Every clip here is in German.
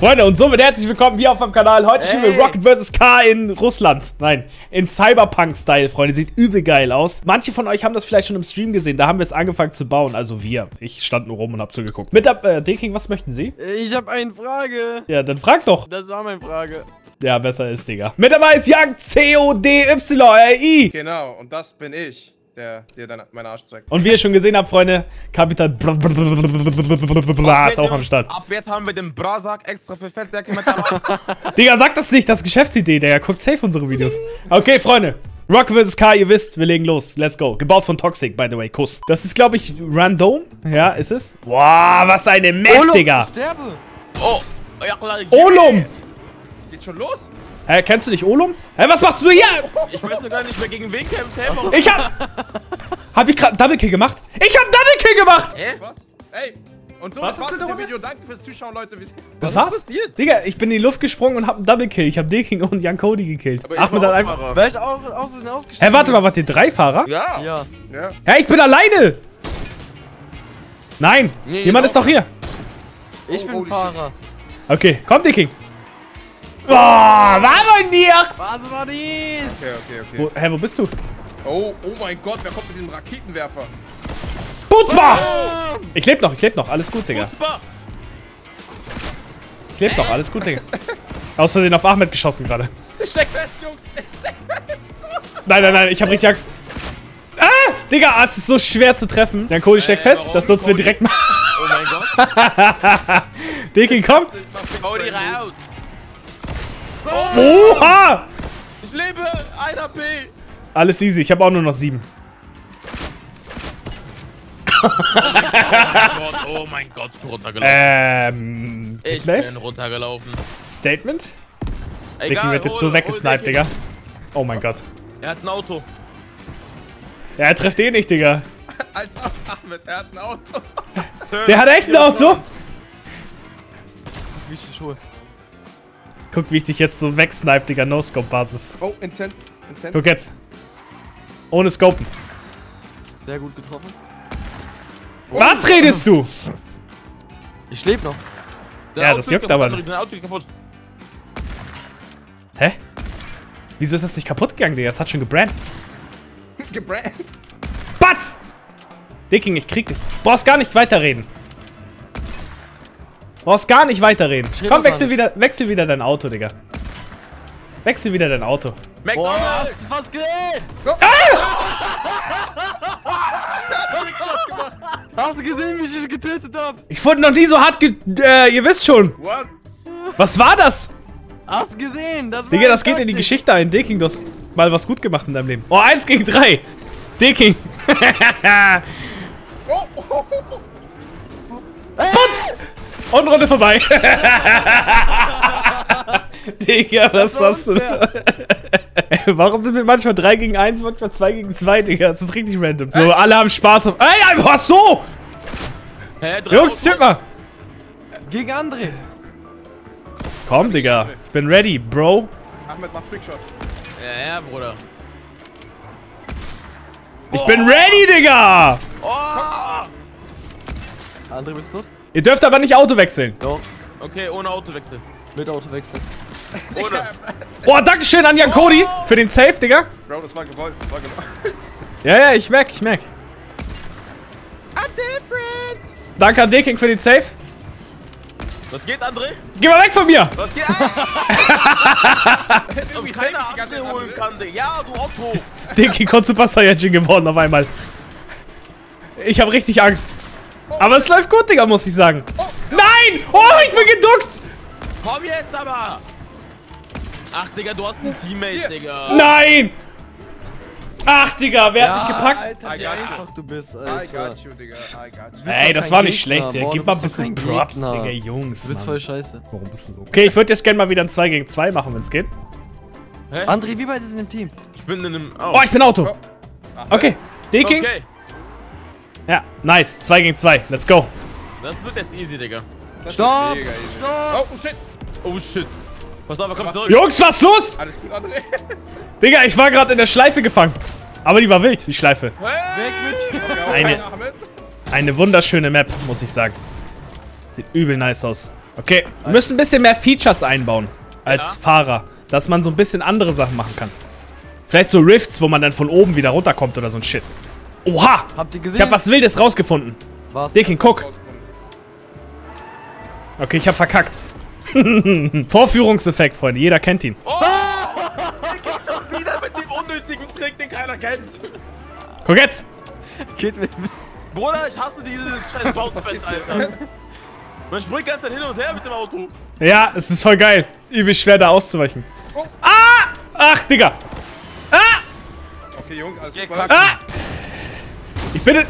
Freunde, und somit herzlich willkommen hier auf dem Kanal. Heute spielen wir Rocket vs. K in Russland. Nein, in Cyberpunk-Style, Freunde. Sieht übel geil aus. Manche von euch haben das vielleicht schon im Stream gesehen. Da haben wir es angefangen zu bauen. Also wir. Ich stand nur rum und hab zugeguckt. Mit der, äh, D-King, was möchten Sie? Ich habe eine Frage. Ja, dann frag doch. Das war meine Frage. Ja, besser ist, Digga. Mit dabei ist Young C-O-D-Y-R-I. Genau, und das bin ich, der dir dann meinen Arsch zeigt. Und wie ihr schon gesehen habt, Freunde, Kapital Bla ist auch am Start. Ab jetzt haben wir den Brasak extra für Fettsäcke mit dabei. Digga, sag das nicht, das ist Geschäftsidee, Digga. Guckt safe unsere Videos. Okay, Freunde. Rock vs. K, ihr wisst, wir legen los. Let's go. Gebaut von Toxic, by the way. Kuss. Das ist, glaube ich, Random. Ja, ist es? Boah, was eine Map, Digga. Sterbe. oh, ja klar. Olum. Geht schon los? Hä, kennst du nicht Olum? Hä, was machst du hier? Ich weiß sogar nicht mehr gegen wen kämpft. Hä, warum? Ich hab... Hab ich gerade Double Kill gemacht? Ich hab Double Kill gemacht! Hä? Was? Ey! Und so Was war's mit mit dem Video. Danke fürs Zuschauen, Leute. Das Was war's? ist passiert? Digga, ich bin in die Luft gesprungen und hab einen Double Kill. Ich hab D-King und Jan Cody gekillt. Aber ich Ahmed war hat auch einfach... Wäre ich auch aus ausgestiegen? Hä, warte mal, wart ihr drei Fahrer? Ja. Ja. Ja. Hä, ich bin alleine! Nein, Nee, jemand ist auch doch hier. Ich Oh, bin Fahrer. Okay, komm, D-King. Boah, war bei dir? Was war dies? Okay, okay, okay. Wo, hä, wo bist du? Oh, oh mein Gott, wer kommt mit diesem Raketenwerfer? Butma! Ich leb noch, ich leb noch. Alles gut, Digga. Super. Ich leb noch, alles gut, Digga. Aus Versehen auf Ahmed geschossen gerade. Ich steck fest, Jungs! Ich steck fest! Nein, nein, nein, ich hab richtig Angst. Ah! Digga, ah, es ist so schwer zu treffen. Jan Cody steckt Äh, fest, das nutzen wir Cody? direkt mal. Oh mein Gott. D-King, komm! Hau die Oha! Ich lebe. Einer P. Alles easy, ich habe auch nur noch sieben. Gott, oh mein Gott, ich bin runtergelaufen. Ähm. ich bin runtergelaufen. Statement? Egal, Dicken wird jetzt hol- so weggesniped, Digga. Oh mein Gott. Er hat ein Auto. Ja, er trifft eh nicht, Digga. Als Ahmed, er hat ein Auto. Der hat echt ein Auto. Dich hol. Guck, wie ich dich jetzt so wegsnipe, Digga. No-Scope-Basis. Oh, intens. Intens. Guck jetzt. Ohne Scopen. Sehr gut getroffen. Was redest du? Ich lebe noch. Der Ja, Auto das juckt kaputt, aber André, Dein Auto ist kaputt. Hä? Wieso ist das nicht kaputt gegangen, Digga? Das hat schon gebrannt. Gebrannt. Batz! Dicking, ich krieg dich. Brauchst gar nicht weiterreden. Brauchst gar nicht weiterreden. Rede Komm, wechsel wieder, wechsel wieder dein Auto, Digga. Wechsel wieder dein Auto. McDonald's. hast du was gerät? Hast du gesehen, wie ich dich getötet hab? Ich wurde noch nie so hart ge... Äh, ihr wisst schon. What? Was war das? Hast du gesehen? Das war Digga, das geht in die. Geschichte ein. Deking, du hast mal was gut gemacht in deinem Leben. Oh, eins gegen drei. Deking. Oh. Und Runde vorbei. Digga, was machst du Warum sind wir manchmal 3 gegen 1, manchmal 2 gegen 2, Digga? Das ist richtig random. So, alle haben Spaß. Auf Ey, ey, was so? Hä, Jungs, Autos? chill mal. Gegen André. Komm, Digga. Ich bin ready, Bro. Ahmed macht Quickshot. Ja, ja, Bruder. Ich bin ready, Digga. Oh! André, bist du tot? Ihr dürft aber nicht Auto wechseln. Doch. Okay, ohne Autowechsel. Mit Autowechsel. Ohne. Oh, Dankeschön an Jan Cody für den Safe, Digga. Bro, das war gewollt. Das war gewollt. Ja, ja, ich merk, ich merk. I'm different. Danke an Deking für den Safe. Was geht, André? Geh mal weg von mir. Was geht? Ah, zeig ich ganze André holen kann, Digga. Ja, du Otto. Deking kommt Super Saiyajin geworden auf einmal. Ich habe richtig Angst. Aber es läuft gut, Digga, muss ich sagen. Nein! Oh, ich bin geduckt! Komm jetzt aber. Ach, Digga, du hast einen Teammate, Digga. Nein! Ach, Digga, wer hat mich gepackt? Alter, I wie einfach du bist, I Alter. got you, Digga. I got you. Ey, das war nicht Gegner. schlecht, ja. Boah, Gib mal ein bisschen Props, Gegner. Digga, Jungs. Du bist Mann. voll scheiße. Warum bist du so? Okay, ich würde jetzt gerne mal wieder ein 2 gegen 2 machen, wenn es geht. Hä? André, wie beide sind im Team. Ich bin in einem. Oh, ich bin Auto. Oh. Ahmed. Okay, Deking. Okay. Ja, nice. 2 gegen 2. Let's go. Das wird jetzt easy, Digga. Das Stopp! ist mega easy. Stopp! Oh, shit. Oh shit. Pass auf, er kommt zurück. Jungs, was los? Alles gut, André. Digga, ich war gerade in der Schleife gefangen. Aber die war wild, die Schleife. Hey! Weg mit dir! Eine-. Eine wunderschöne Map, muss ich sagen. Sieht übel nice aus. Okay, wir müssen ein bisschen mehr Features einbauen als Ja. Fahrer. Dass man so ein bisschen andere Sachen machen kann. Vielleicht so Rifts, wo man dann von oben wieder runterkommt oder so ein Shit. Oha! Habt ihr gesehen? Ich hab was Wildes rausgefunden. Was? Dicking, guck. Okay, ich hab verkackt. Vorführungseffekt, Freunde. Jeder kennt ihn. Oh! Ich schon wieder mit dem unnötigen Trick, den keiner kennt. Guck jetzt! Geht mit. Bruder, ich hasse dieses scheiß Bautenfest, Alter. Man springt die ganze Zeit hin und her mit dem Auto. Ja, es ist voll geil. Übel schwer da auszuweichen. Oh. Ah! Ach, Digga. Ah! Okay, Jungs, kacken. Ah! Ich bin in...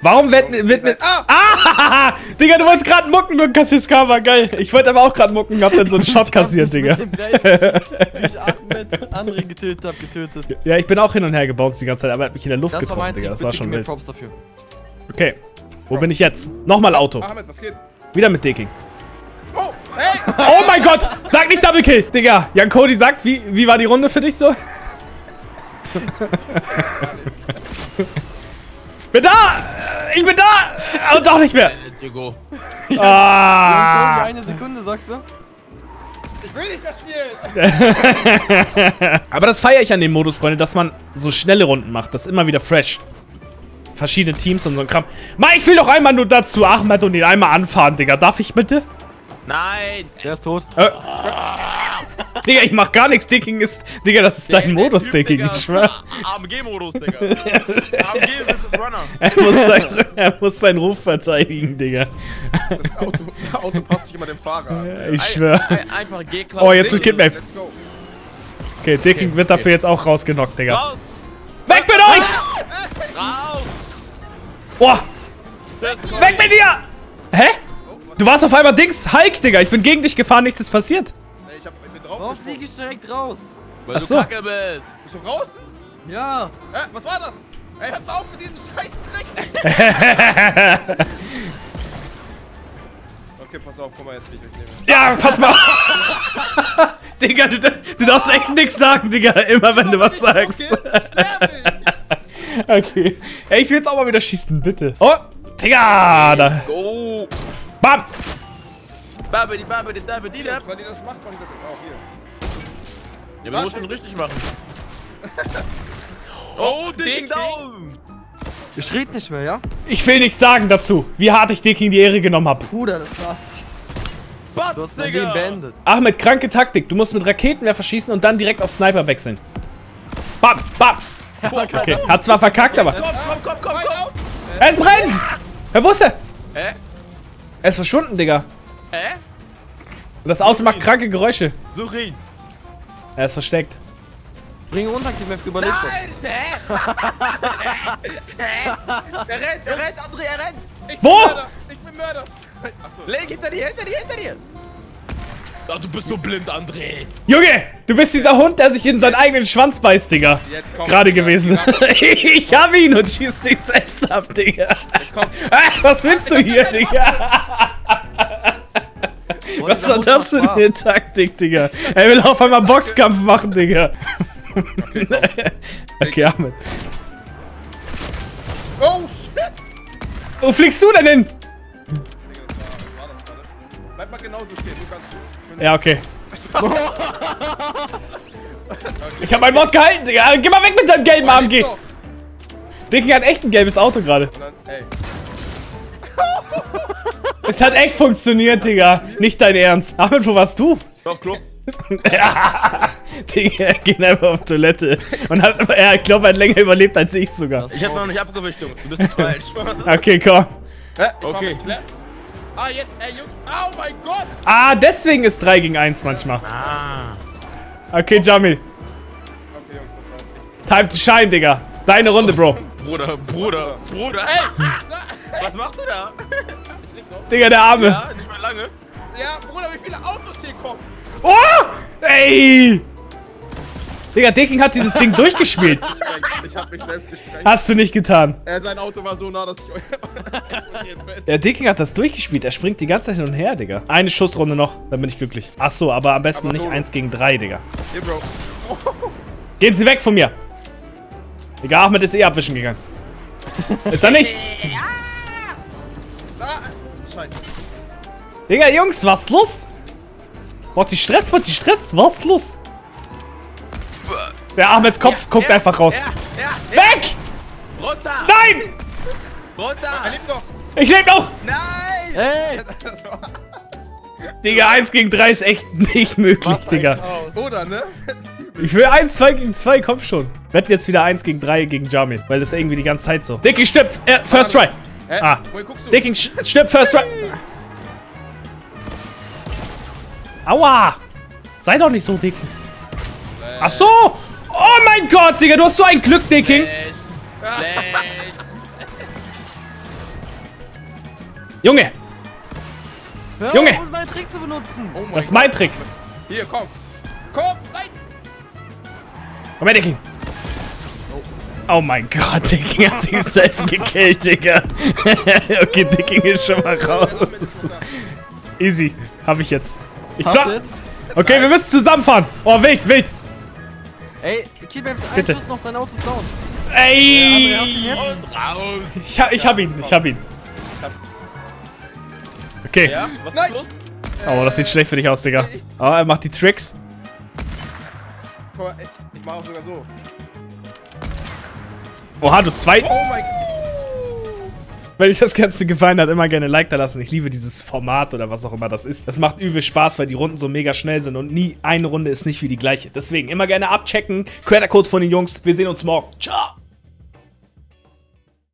Warum wird mir... Wird mir Ah! ah! Digga, du wolltest gerade mucken, du kassierst Karma. Geil. Ich wollte aber auch gerade mucken, hab dann so einen Shot kassiert, Digga. Mit dem Recht, wie ich Ahmed andere getötet hab, getötet. Ja, ich bin auch hin und her gebounced die ganze Zeit, aber er hat mich in der Luft Das war getroffen, mein Digga. Das war bitte schon wild. Props dafür. Okay. Wo bin ich jetzt? Nochmal Auto. Ahmed, was geht? Wieder mit Deking. Oh, hey! Oh mein Gott! Sag nicht Double Kill! Digga, Jan Cody sagt, wie, wie war die Runde für dich so? Bin da! Ich bin da! Und doch nicht mehr! Let's go. Ah! Eine Sekunde, sagst du? Ich will nicht mehr spielen! Aber das feiere ich an dem Modus, Freunde, dass man so schnelle Runden macht. Das ist immer wieder fresh. Verschiedene Teams und so ein Kram. Mann, ich will doch einmal nur dazu Ahmed und ihn einmal anfahren, Digga. Darf ich bitte? Nein. Der ist tot. Äh. Digga, ich mach gar nichts. Dicking ist. Digga, das ist dein Modus, Dicking. Digga, Ich schwör. AMG-Modus, Digga. AMG versus Runner. Er muss, sein, er muss seinen Ruf verteidigen, Digga. Das Auto, Auto passt sich immer dem Fahrer an. Ich schwör. Ein, ein, einfach G-Klasse. Oh, jetzt wird Kidnap. Okay, Dicking wird dafür jetzt auch rausgenockt, Digga. Raus! Weg mit euch! Raus! Boah! Weg mit dir! Hä? Du warst auf einmal Dings Hulk, Digga. Ich bin gegen dich gefahren, nichts ist passiert. Ey, ich, hab, bin Warum drauf. fliege ich direkt raus? Weil Ach du so. kacke bist. Bist du draußen? Ja. Hä, was war das? Ey, hört mal auf mit diesem scheiß Trick! Okay, pass auf, guck mal jetzt, wie ich euch nehme. Ja, pass mal. auf. Digga, du, du darfst echt nichts sagen, Digga. Immer wenn du was sagst. Okay, sterbe ich! Okay. Ey, ich will jetzt auch mal wieder schießen, bitte. Oh, Digga. Da. Go! Bam. Babidi, babidi, babidi, da. Weil die das macht, mach ich das auch hier. Ja, aber du musst ihn richtig machen. Oh, Ding down! Ich red nicht mehr, ja? Ich will nichts sagen dazu, wie hart ich Dicking die Ehre genommen habe. Bruder, das war. Batz, Du hast Digga! beendet. Ahmed, kranke Taktik. Du musst mit Raketenwerfer schießen und dann direkt auf Sniper wechseln. Bam, bam. Okay, hat zwar verkackt, aber... Komm, komm, komm, komm, komm! Auto! Es brennt! Wer wusste? Hä? Er ist verschwunden, Digga. Hä? Und das Auto macht kranke Geräusche. Such ihn! Er ist versteckt. Bring runter, die Map überlebt. Nein! Hä? Hä? Er rennt, er rennt, André, er rennt! Ich bin Wo? Mörder! Ich bin Mörder! Achso. Leg hinter dir, hinter dir, hinter dir! Ah, du bist so blind, André! Junge, du bist dieser Hund, der sich in seinen eigenen Schwanz beißt, Digga. Jetzt kommt Gerade gewesen. ich hab ihn und schieß dich selbst ab, Digga. Ah, was willst du hier, Digga? Was war das denn für eine Taktik, Digga? Er will auf einmal Boxkampf machen, Digga. Okay. Okay, Ahmed. Oh, shit! Wo fliegst du denn hin? Digga, das war, war das gerade. Bleib mal genauso stehen, du kannst gut. Ja, okay. Ich hab mein Wort gehalten, Digga. Geh mal weg mit deinem gelben AMG. Dicky hat echt ein gelbes Auto gerade. Ey. Es hat echt funktioniert, Digga. Nicht dein Ernst. Ahmed, wo warst du? Club. Ja. Digga, er geht einfach auf Toilette. Und hat, er, ich glaube, er hat länger überlebt als ich sogar. Ich hab noch nicht abgewischt, Jungs. Du bist falsch. Okay, komm. Hä? Ich war Okay. Ah, jetzt, ey, Jungs. Oh mein Gott! Ah, deswegen ist 3 gegen 1 manchmal. Ah. Okay, Jamie. Okay, Jungs, pass auf. Time to shine, Digga. Deine Runde, Bro. Bruder, Bruder, Bruder. Ey! Was machst du da? Digga, der Arme. Ja, nicht mehr lange. Ja, Bruder, wie viele Autos hier kommen? Oh! Ey! Digga, Dicking hat dieses Ding durchgespielt. Ich hab mich selbst gesprengt. Hast du nicht getan. Äh, sein Auto war so nah, dass ich euch. Der Dicking hat das durchgespielt. Er springt die ganze Zeit hin und her, Digga. Eine Schussrunde noch, dann bin ich glücklich. Ach so, aber am besten Aber nicht. 1 gegen 3, Digga. Hier, Bro. Gehen Sie weg von mir. Digga, Ahmed ist eh abwischen gegangen. Ist er nicht? Ah, Digga, Jungs, was ist los? Wart die Stress, wart die Stress? Was ist los? Der Ahmeds Kopf guckt ja, einfach raus. Ja, ja, ja. Weg! Runter! Nein! Er Runter! lebt noch. Ich lebe noch! Nein! Ey! Das war- Digga, 1 gegen 3 ist echt nicht möglich, Was Digga. Oder, ne? Ich will 1, 2 gegen 2, komm schon. Wir hätten jetzt wieder 1 gegen 3 gegen Jamin, weil das irgendwie die ganze Zeit so. Dicky stirbt, äh, first try. Hä? Ah. Dicky stirbt, first try. Aua! Sei doch nicht so, Dicky. Ach so! Oh mein Gott, Digga, du hast so ein Glück! Flash! Junge, Hör Junge! auf, meinen Trick zu benutzen! Oh mein das ist mein Trick. Hier, komm. Komm, nein. Komm her, Dicky. Oh mein Gott, Dicky hat sich selbst gekillt, Digga. okay, Dicky ist schon mal raus. Easy, hab ich jetzt. Ich Hast du jetzt? Okay, wir müssen zusammenfahren. Oh, wild, wild. Ey, Killman mit einem Bitte. Schuss noch, sein Auto ist down. Ey. raus! Ich, ha- ich hab ihn, ich hab ihn. Okay. Ja, was Nein. ist los? Oh, das sieht schlecht für dich aus, Digga. Oh, er macht die Tricks. Guck mal, ich mach auch sogar so. Oha, du hast zwei. Oh mein Wenn euch das Ganze gefallen hat, immer gerne Like da lassen. Ich liebe dieses Format oder was auch immer das ist. Es macht übel Spaß, weil die Runden so mega schnell sind und nie eine Runde ist nicht wie die gleiche. Deswegen immer gerne abchecken. Creator-Codes von den Jungs. Wir sehen uns morgen. Ciao.